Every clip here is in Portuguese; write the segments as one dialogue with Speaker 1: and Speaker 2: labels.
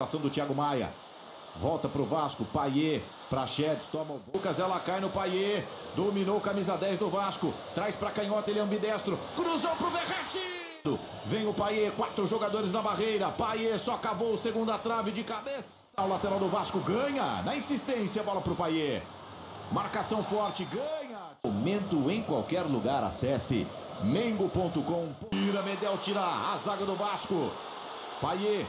Speaker 1: Ação do Thiago Maia. Volta pro Vasco, Paier, Prachedes, toma o Lucas, ela cai no Paier, dominou camisa 10 do Vasco, traz pra canhota, ele é ambidestro, cruzou pro Verratti! Vem o Paier, quatro jogadores na barreira, Paier só cavou segunda trave de cabeça. O lateral do Vasco ganha, na insistência, bola pro Paier. Marcação forte, ganha. Momento em qualquer lugar, acesse mengo.com. Tira, Medel, tira a zaga do Vasco. Paier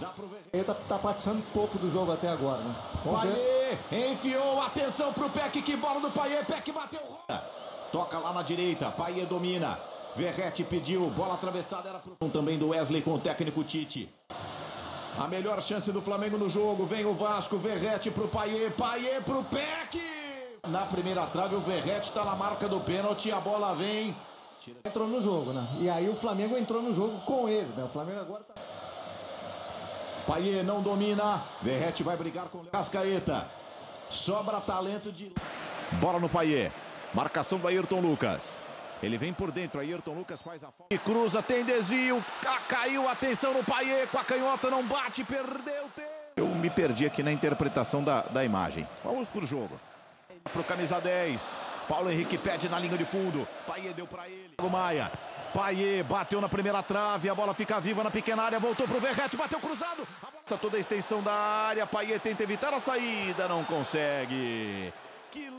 Speaker 1: Dá pro.
Speaker 2: Ele tá, tá, participando pouco do jogo até agora, né?
Speaker 1: Paier enfiou, atenção pro Peck, que bola do Paier, Peck bateu. Toca lá na direita, Paier domina. Verrete pediu, bola atravessada era pro também do Wesley com o técnico Tite. A melhor chance do Flamengo no jogo, vem o Vasco, Verrete pro Paier, Paier pro Peck. Na primeira trave o Verrete tá na marca do pênalti, a bola vem.
Speaker 2: Entrou no jogo, né? E aí o Flamengo entrou no jogo com ele, né? O Flamengo agora tá
Speaker 1: Paier não domina. Verrete vai brigar com o Cascaeta. Sobra talento de. Bola no Paier. Marcação do Ayrton Lucas. Ele vem por dentro. Ayrton Lucas faz a falta. E cruza, tem desvio. Caiu, atenção no Paier. Com a canhota não bate, perdeu tempo. Eu me perdi aqui na interpretação da, da imagem. Vamos pro jogo. Pro camisa 10. Paulo Henrique pede na linha de fundo. Paier deu para ele. O Maia. Paier bateu na primeira trave, a bola fica viva na pequena área, voltou pro Verrete, bateu cruzado. A bola... toda a extensão da área, Paier tenta evitar a saída, não consegue. Que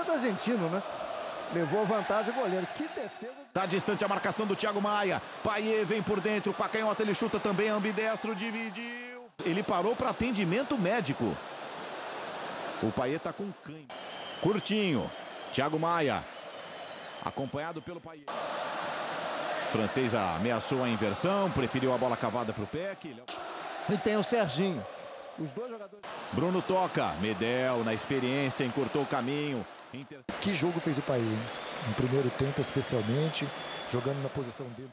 Speaker 2: contra argentino, né? Levou vantagem o goleiro. Que defesa.
Speaker 1: Tá distante a marcação do Thiago Maia. Paier vem por dentro, com a canhota ele chuta também, ambidestro, dividiu. Ele parou para atendimento médico. O Paier tá com canho. Curtinho. Thiago Maia. Acompanhado pelo Paier. Francês ameaçou a inversão, preferiu a bola cavada para o Peck.
Speaker 2: E tem o Serginho. Os dois jogadores.
Speaker 1: Bruno toca. Medel, na experiência, encurtou o caminho.
Speaker 3: Inter... Que jogo fez o Paier? No primeiro tempo, especialmente, jogando na posição dele.